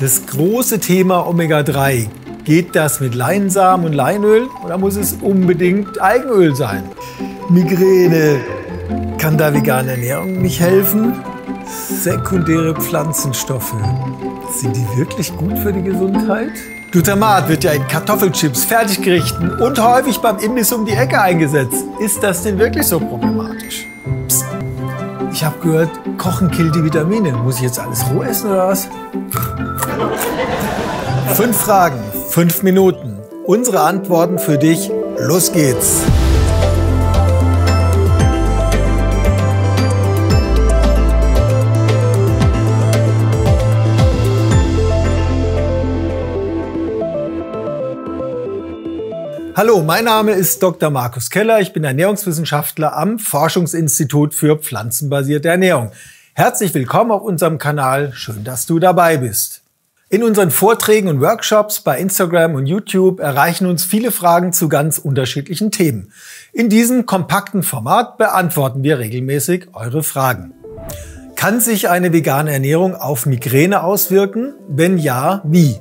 Das große Thema Omega-3. Geht das mit Leinsamen und Leinöl oder muss es unbedingt Eigenöl sein? Migräne. Kann da vegane Ernährung nicht helfen? Sekundäre Pflanzenstoffe. Sind die wirklich gut für die Gesundheit? Glutamat wird ja in Kartoffelchips, Fertiggerichten und häufig beim Imbiss um die Ecke eingesetzt. Ist das denn wirklich so problematisch? Ich habe gehört, Kochen killt die Vitamine. Muss ich jetzt alles roh essen oder was? Fünf Fragen, fünf Minuten. Unsere Antworten für dich. Los geht's. Hallo, mein Name ist Dr. Markus Keller. Ich bin Ernährungswissenschaftler am Forschungsinstitut für pflanzenbasierte Ernährung. Herzlich willkommen auf unserem Kanal. Schön, dass du dabei bist. In unseren Vorträgen und Workshops bei Instagram und YouTube erreichen uns viele Fragen zu ganz unterschiedlichen Themen. In diesem kompakten Format beantworten wir regelmäßig eure Fragen. Kann sich eine vegane Ernährung auf Migräne auswirken? Wenn ja, wie?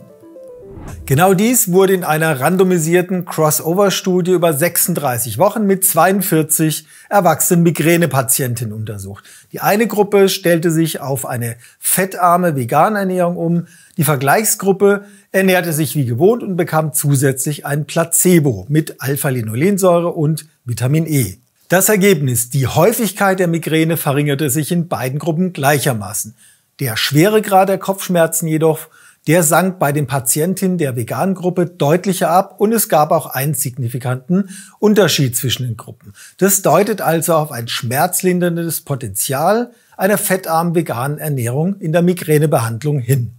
Genau dies wurde in einer randomisierten Crossover-Studie über 36 Wochen mit 42 erwachsenen Migränepatientinnen untersucht. Die eine Gruppe stellte sich auf eine fettarme vegane Ernährung um, die Vergleichsgruppe ernährte sich wie gewohnt und bekam zusätzlich ein Placebo mit Alpha-Linolensäure und Vitamin E. Das Ergebnis, die Häufigkeit der Migräne verringerte sich in beiden Gruppen gleichermaßen. Der Schweregrad der Kopfschmerzen jedoch der sank bei den Patientinnen der veganen Gruppe deutlicher ab und es gab auch einen signifikanten Unterschied zwischen den Gruppen. Das deutet also auf ein schmerzlinderndes Potenzial einer fettarmen veganen Ernährung in der Migränebehandlung hin.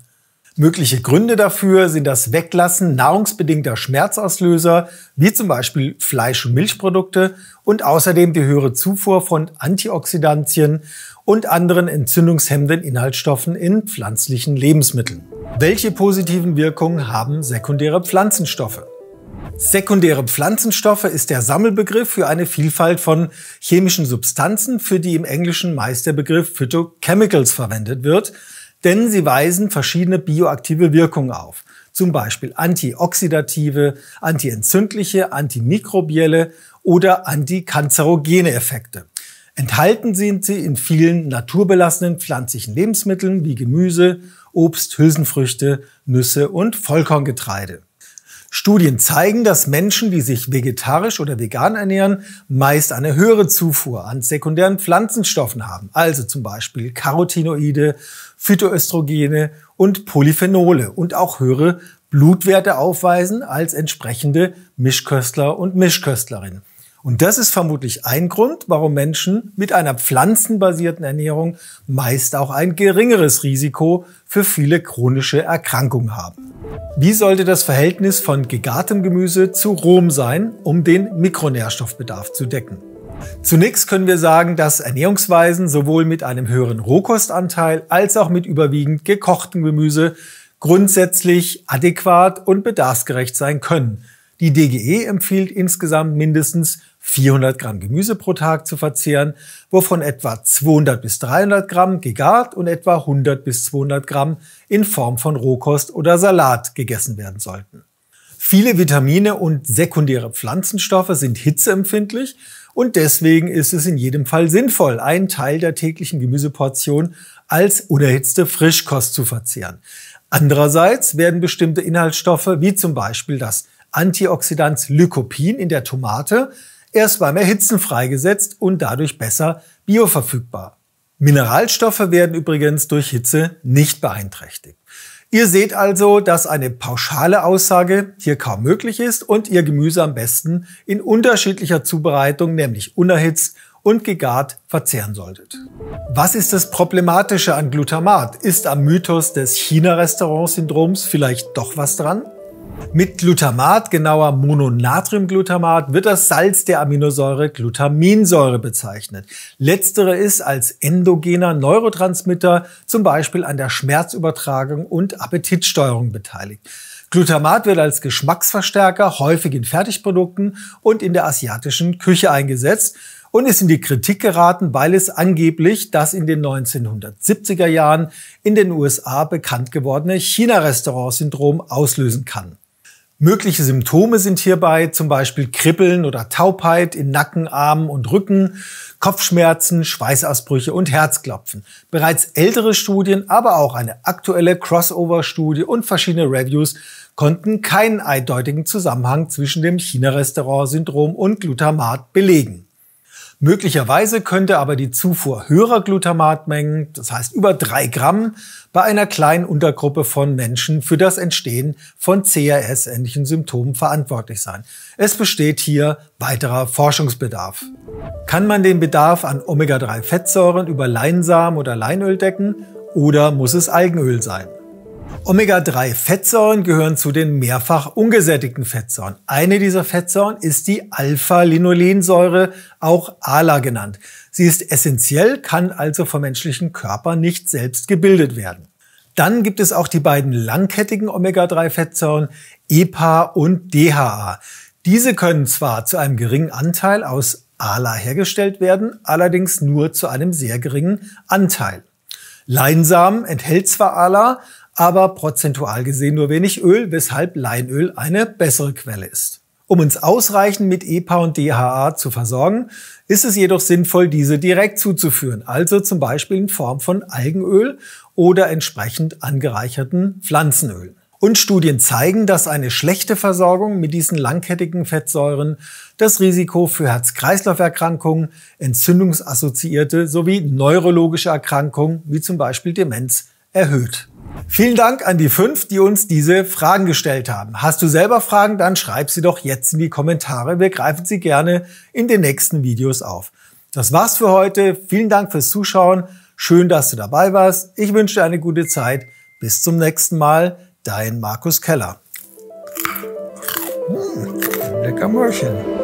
Mögliche Gründe dafür sind das Weglassen nahrungsbedingter Schmerzauslöser, wie zum Beispiel Fleisch- und Milchprodukte und außerdem die höhere Zufuhr von Antioxidantien und anderen entzündungshemmenden Inhaltsstoffen in pflanzlichen Lebensmitteln. Welche positiven Wirkungen haben sekundäre Pflanzenstoffe? Sekundäre Pflanzenstoffe ist der Sammelbegriff für eine Vielfalt von chemischen Substanzen, für die im Englischen meist der Begriff Phytochemicals verwendet wird, denn sie weisen verschiedene bioaktive Wirkungen auf. Zum Beispiel antioxidative, antientzündliche, antimikrobielle oder antikanzerogene Effekte. Enthalten sind sie in vielen naturbelassenen pflanzlichen Lebensmitteln wie Gemüse, Obst, Hülsenfrüchte, Nüsse und Vollkorngetreide. Studien zeigen, dass Menschen, die sich vegetarisch oder vegan ernähren, meist eine höhere Zufuhr an sekundären Pflanzenstoffen haben, also zum Beispiel Carotinoide, Phytoöstrogene und Polyphenole und auch höhere Blutwerte aufweisen als entsprechende Mischköstler und Mischköstlerinnen. Und das ist vermutlich ein Grund, warum Menschen mit einer pflanzenbasierten Ernährung meist auch ein geringeres Risiko für viele chronische Erkrankungen haben. Wie sollte das Verhältnis von gegartem Gemüse zu rohem sein, um den Mikronährstoffbedarf zu decken? Zunächst können wir sagen, dass Ernährungsweisen sowohl mit einem höheren Rohkostanteil als auch mit überwiegend gekochtem Gemüse grundsätzlich adäquat und bedarfsgerecht sein können. Die DGE empfiehlt insgesamt mindestens 400 Gramm Gemüse pro Tag zu verzehren, wovon etwa 200 bis 300 Gramm gegart und etwa 100 bis 200 Gramm in Form von Rohkost oder Salat gegessen werden sollten. Viele Vitamine und sekundäre Pflanzenstoffe sind hitzeempfindlich und deswegen ist es in jedem Fall sinnvoll, einen Teil der täglichen Gemüseportion als unerhitzte Frischkost zu verzehren. Andererseits werden bestimmte Inhaltsstoffe wie zum Beispiel das Antioxidant Lycopin in der Tomate erst beim Erhitzen freigesetzt und dadurch besser bioverfügbar. Mineralstoffe werden übrigens durch Hitze nicht beeinträchtigt. Ihr seht also, dass eine pauschale Aussage hier kaum möglich ist und ihr Gemüse am besten in unterschiedlicher Zubereitung, nämlich unerhitzt und gegart, verzehren solltet. Was ist das Problematische an Glutamat? Ist am Mythos des China-Restaurant-Syndroms vielleicht doch was dran? Mit Glutamat, genauer Mononatriumglutamat, wird das Salz der Aminosäure Glutaminsäure bezeichnet. Letztere ist als endogener Neurotransmitter zum Beispiel an der Schmerzübertragung und Appetitsteuerung beteiligt. Glutamat wird als Geschmacksverstärker häufig in Fertigprodukten und in der asiatischen Küche eingesetzt und ist in die Kritik geraten, weil es angeblich das in den 1970er Jahren in den USA bekannt gewordene China-Restaurant-Syndrom auslösen kann. Mögliche Symptome sind hierbei zum Beispiel Kribbeln oder Taubheit in Nacken, Armen und Rücken, Kopfschmerzen, Schweißausbrüche und Herzklopfen. Bereits ältere Studien, aber auch eine aktuelle Crossover-Studie und verschiedene Reviews konnten keinen eindeutigen Zusammenhang zwischen dem China-Restaurant-Syndrom und Glutamat belegen. Möglicherweise könnte aber die Zufuhr höherer Glutamatmengen, das heißt über drei Gramm, bei einer kleinen Untergruppe von Menschen für das Entstehen von CRS-ähnlichen Symptomen verantwortlich sein. Es besteht hier weiterer Forschungsbedarf. Kann man den Bedarf an Omega-3-Fettsäuren über Leinsamen oder Leinöl decken oder muss es Algenöl sein? Omega-3-Fettsäuren gehören zu den mehrfach ungesättigten Fettsäuren. Eine dieser Fettsäuren ist die Alpha-Linolensäure, auch ALA genannt. Sie ist essentiell, kann also vom menschlichen Körper nicht selbst gebildet werden. Dann gibt es auch die beiden langkettigen Omega-3-Fettsäuren EPA und DHA. Diese können zwar zu einem geringen Anteil aus ALA hergestellt werden, allerdings nur zu einem sehr geringen Anteil. Leinsamen enthält zwar ALA, aber prozentual gesehen nur wenig Öl, weshalb Leinöl eine bessere Quelle ist. Um uns ausreichend mit EPA und DHA zu versorgen, ist es jedoch sinnvoll, diese direkt zuzuführen, also zum Beispiel in Form von Algenöl oder entsprechend angereicherten Pflanzenölen. Und Studien zeigen, dass eine schlechte Versorgung mit diesen langkettigen Fettsäuren das Risiko für Herz-Kreislauf-Erkrankungen, entzündungsassoziierte sowie neurologische Erkrankungen wie zum Beispiel Demenz erhöht. Vielen Dank an die fünf, die uns diese Fragen gestellt haben. Hast du selber Fragen, dann schreib sie doch jetzt in die Kommentare. Wir greifen sie gerne in den nächsten Videos auf. Das war's für heute. Vielen Dank fürs Zuschauen. Schön, dass du dabei warst. Ich wünsche dir eine gute Zeit. Bis zum nächsten Mal. Dein Markus Keller. Hm, lecker Mörchen.